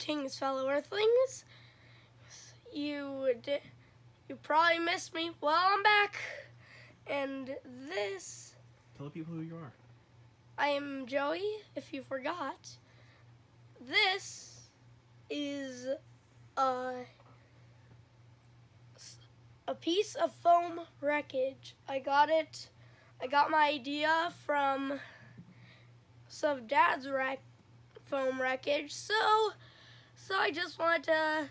Greetings, fellow Earthlings. You you probably missed me. Well, I'm back, and this Tell the people who you are. I am Joey. If you forgot, this is a a piece of foam wreckage. I got it. I got my idea from some dad's wreck foam wreckage. So, so I just wanted to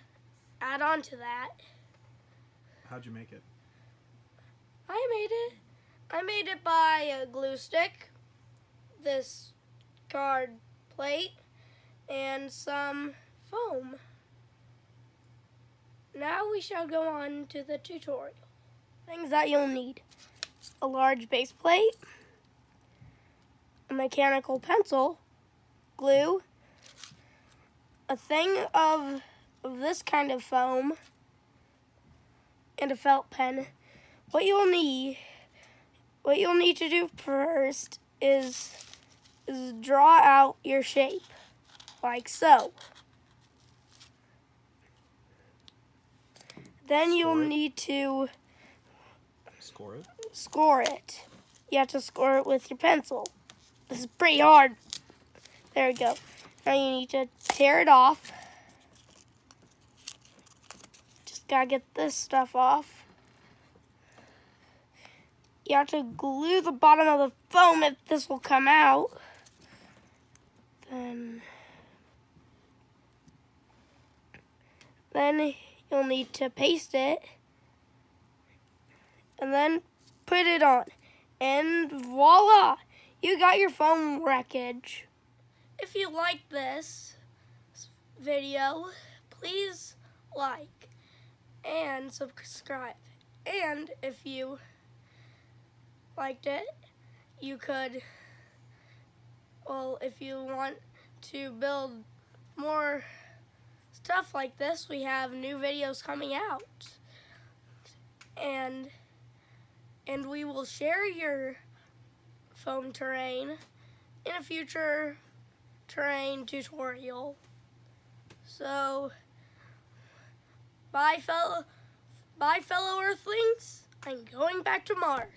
add on to that. How'd you make it? I made it. I made it by a glue stick, this card plate, and some foam. Now we shall go on to the tutorial. Things that you'll need. A large base plate, a mechanical pencil, glue, a thing of, of this kind of foam, and a felt pen. What you'll need, what you'll need to do first is, is draw out your shape, like so. Then you'll Score need to Score it. score it. You have to score it with your pencil. This is pretty hard. There we go. Now you need to tear it off. Just gotta get this stuff off. You have to glue the bottom of the foam if this will come out. Then, then you'll need to paste it and then put it on. And voila! You got your foam wreckage. If you like this video, please like and subscribe. And if you liked it, you could, well, if you want to build more stuff like this, we have new videos coming out. And and we will share your foam terrain in a future train tutorial. So, bye fellow, bye fellow Earthlings. I'm going back to Mars.